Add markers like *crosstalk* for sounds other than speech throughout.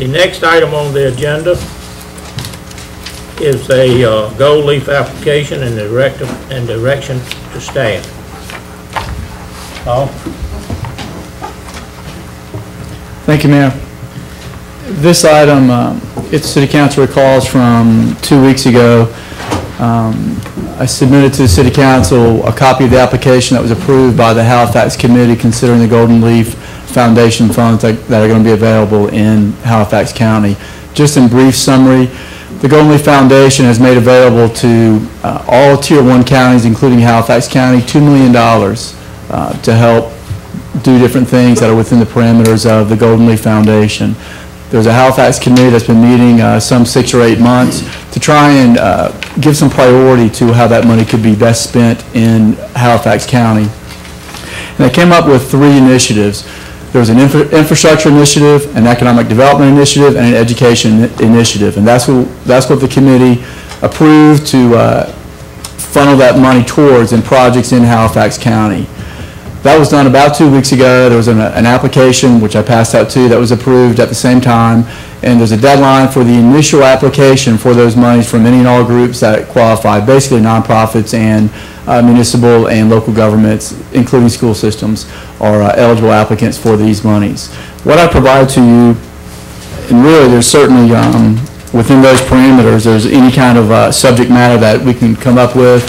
The next item on the agenda is a uh, gold leaf application and and direction to staff. Paul? Thank you, Mayor. This item, um, the city council recalls from two weeks ago, um, I submitted to the city council a copy of the application that was approved by the Halifax Committee considering the Golden Leaf Foundation funds that that are going to be available in Halifax County. Just in brief summary, the Golden Leaf Foundation has made available to uh, all Tier 1 counties, including Halifax County, $2 million uh, to help do different things that are within the parameters of the Golden Leaf Foundation. There's a Halifax committee that's been meeting uh, some six or eight months to try and uh, give some priority to how that money could be best spent in Halifax County. And they came up with three initiatives. There was an infra- infrastructure initiative, an economic development initiative, and an education initiative. And that's what, that's what the committee approved to uh, funnel that money towards in projects in Halifax County. That was done about two weeks ago. There was an, an application, which I passed out to that was approved at the same time. And there's a deadline for the initial application for those monies from any and all groups that qualify, basically nonprofits and uh, municipal and local governments, including school systems, are uh, eligible applicants for these monies. What I provide to you and really, there's certainly, um, within those parameters, there's any kind of uh, subject matter that we can come up with,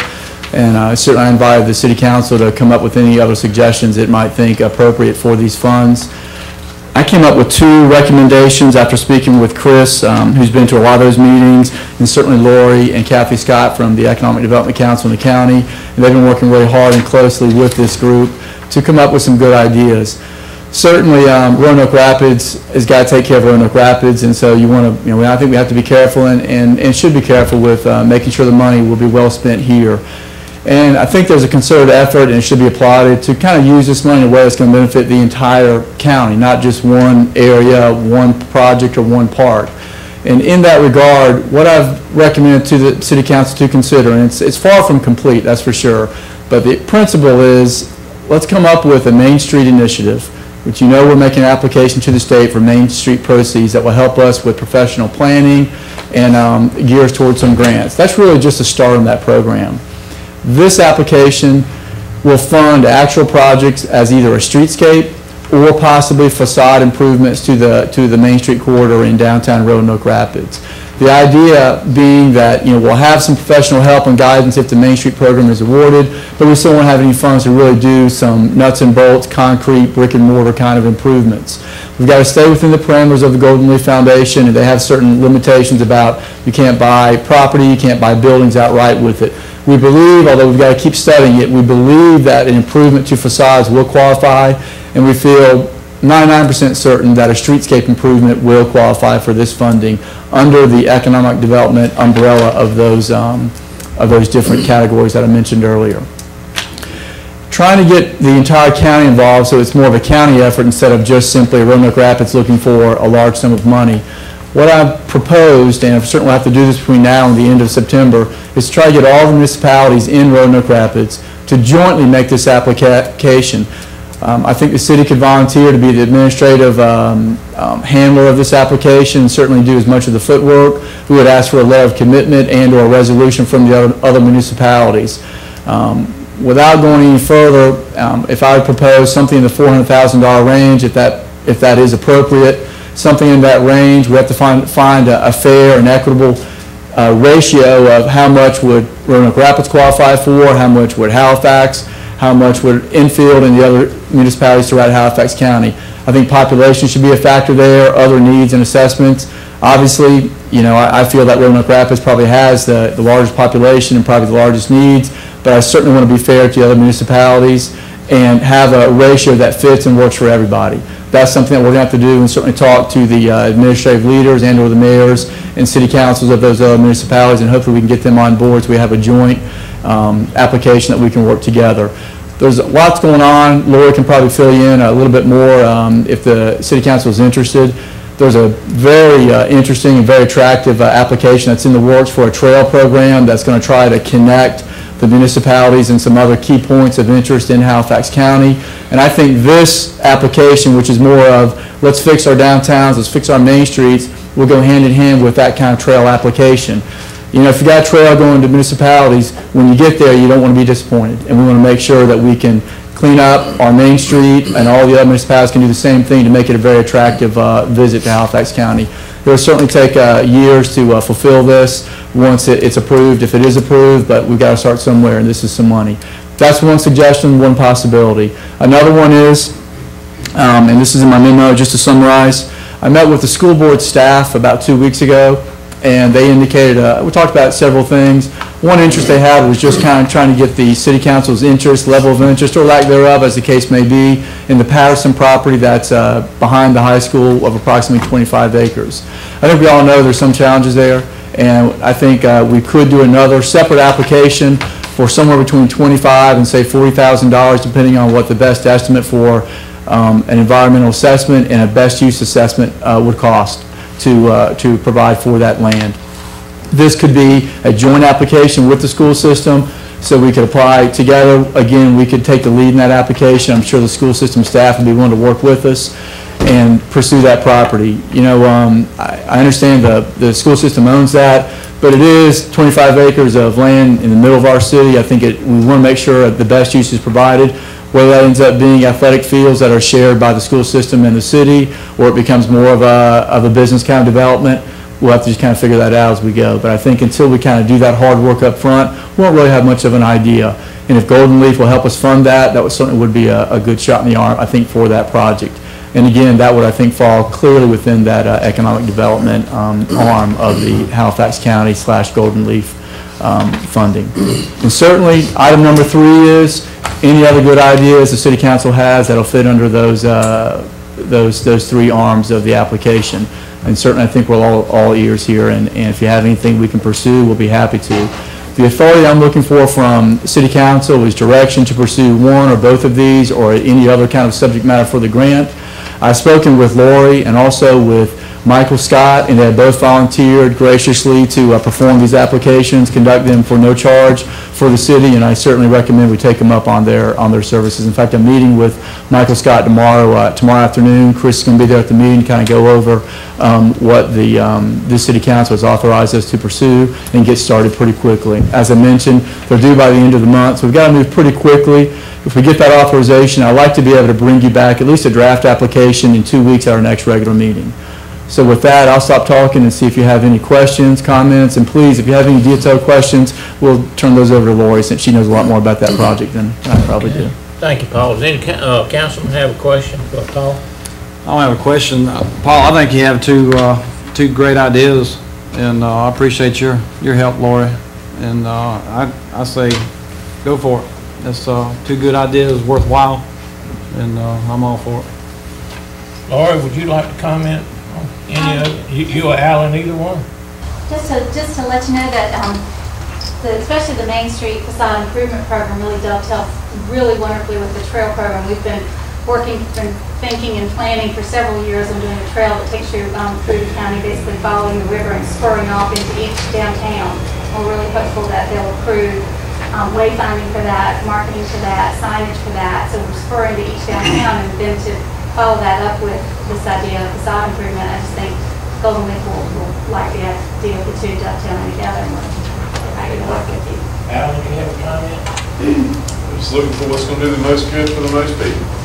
and uh, certainly I invite the city council to come up with any other suggestions it might think appropriate for these funds. I came up with two recommendations after speaking with Chris, um, who's been to a lot of those meetings, and certainly Lori and Kathy Scott from the Economic Development Council in the county, and they've been working really hard and closely with this group to come up with some good ideas certainly um, Roanoke Rapids has got to take care of Roanoke Rapids, and so you want to, you know, I think we have to be careful and, and, and should be careful with uh, making sure the money will be well spent here. And I think there's a concerted effort, and it should be applauded, to kind of use this money in a way that's going to benefit the entire county, not just one area, one project, or one part. And in that regard, what I've recommended to the city council to consider, and it's, it's far from complete, that's for sure, but the principle is, let's come up with a Main Street initiative, which you know we're making an application to the state for Main Street proceeds that will help us with professional planning and um, gears towards some grants. That's really just a start on that program. This application will fund actual projects as either a streetscape or possibly facade improvements to the, to the Main Street corridor in downtown Roanoke Rapids. The idea being that, you know, we'll have some professional help and guidance if the Main Street program is awarded, but we still won't have any funds to really do some nuts and bolts, concrete, brick and mortar kind of improvements. We've got to stay within the parameters of the Golden Leaf Foundation, and they have certain limitations about you can't buy property, you can't buy buildings outright with it. We believe, although we've got to keep studying it, we believe that an improvement to facades will qualify, and we feel 99% certain that a streetscape improvement will qualify for this funding under the economic development umbrella of those, um, of those different categories that I mentioned earlier. Trying to get the entire county involved so it's more of a county effort instead of just simply Roanoke Rapids looking for a large sum of money. What I've proposed, and I certainly have to do this between now and the end of September, is try to get all the municipalities in Roanoke Rapids to jointly make this application. Um, I think the city could volunteer to be the administrative um, um, handler of this application, and certainly do as much of the footwork. We would ask for a letter of commitment and/or a resolution from the other- other municipalities. Um, Without going any further, um, if I would propose something in the $400,000 range, if that, if that is appropriate, something in that range, we have to find, find a a fair and equitable uh, ratio of how much would Roanoke Rapids qualify for, how much would Halifax, how much would Enfield and the other municipalities throughout Halifax County. I think population should be a factor there, other needs and assessments. Obviously, you know, I, I feel that Roanoke Rapids probably has the, the largest population and probably the largest needs, but I certainly want to be fair to the other municipalities and have a ratio that fits and works for everybody. That's something that we're going to have to do and certainly talk to the uh, administrative leaders and or the mayors and city councils of those other municipalities and hopefully we can get them on board so we have a joint um, application that we can work together. There's lots going on. Lori can probably fill you in a little bit more um, if the city council is interested. There's a very uh, interesting and very attractive uh, application that's in the works for a trail program that's going to try to connect the municipalities and some other key points of interest in Halifax County. And I think this application, which is more of, let's fix our downtowns, let's fix our main streets, will go hand in hand with that kind of trail application. You know, if you got a trail going to municipalities, when you get there, you don't want to be disappointed. And we want to make sure that we can clean up our main street, and all the other municipalities can do the same thing to make it a very attractive uh, visit to Halifax County. It'll certainly take uh, years to uh, fulfill this, once it- it's approved, if it is approved, but we've got to start somewhere, and this is some money. That's one suggestion, one possibility. Another one is, um, and this is in my memo, just to summarize, I met with the school board staff about two weeks ago, and they indicated, uh, we talked about several things. One interest they had was just kind of trying to get the city council's interest, level of interest, or lack thereof, as the case may be, in the Patterson property that's uh, behind the high school of approximately 25 acres. I think we all know there's some challenges there, and I think uh, we could do another separate application for somewhere between 25 and say $40,000, depending on what the best estimate for um, an environmental assessment and a best use assessment uh, would cost to, uh, to provide for that land. This could be a joint application with the school system, so we could apply together. Again, we could take the lead in that application. I'm sure the school system staff would be willing to work with us and pursue that property. You know, um, I I understand the, the school system owns that, but it is 25 acres of land in the middle of our city. I think it, we want to make sure that the best use is provided, whether that ends up being athletic fields that are shared by the school system and the city, or it becomes more of a, of a business kind of development. We'll have to just kind of figure that out as we go. But I think until we kind of do that hard work up front, we won't really have much of an idea. And if Golden Leaf will help us fund that, that would certainly would be a, a good shot in the arm, I think, for that project. And again, that would, I think, fall clearly within that uh, economic development um, arm of the Halifax County slash Golden Leaf um, funding. And certainly, item number three is, any other good ideas the city council has that'll fit under those, uh, those, those three arms of the application. And certainly, I think we're all, all ears here, and, and if you have anything we can pursue, we'll be happy to. The authority I'm looking for from city council is direction to pursue one or both of these, or any other kind of subject matter for the grant. I've spoken with Lori and also with Michael Scott, and they have both volunteered graciously to uh, perform these applications, conduct them for no charge for the city, and I certainly recommend we take them up on their, on their services. In fact, I'm meeting with Michael Scott tomorrow, uh, tomorrow afternoon. Chris is going to be there at the meeting, to kind of go over um, what the, um, the city council has authorized us to pursue and get started pretty quickly. As I mentioned, they're due by the end of the month, so we've got to move pretty quickly. If we get that authorization, I'd like to be able to bring you back at least a draft application in two weeks at our next regular meeting. So with that, I'll stop talking and see if you have any questions, comments, and please, if you have any detailed questions, we'll turn those over to Lori, since she knows a lot more about that project than I probably do. Thank you, Paul. Does any uh, councilman have a question for Paul? I don't have a question. Uh, Paul, I think you have two, uh, two great ideas, and uh, I appreciate your, your help, Lori. And uh, I, I say, go for it. That's uh, two good ideas, worthwhile, and uh, I'm all for it. Laura, would you like to comment you you or Alan, either one? Just to, just to let you know that, um, the, especially the Main Street facade improvement program really dovetails really wonderfully with the trail program. We've been working, been thinking and planning for several years on doing a trail that takes you, um, through the county, basically following the river and spurring off into each downtown. We're really hopeful that they'll approve, um, wayfinding for that, marketing for that, signage for that. So we're spurring to each downtown and then to follow that up with this idea of facade improvement, I just think Golden Leaf will, will like the idea of the two dovetailing together and we're happy to work with you. Alan, do you have a comment? *clears throat* Just looking for what's gonna do the most good for the most people.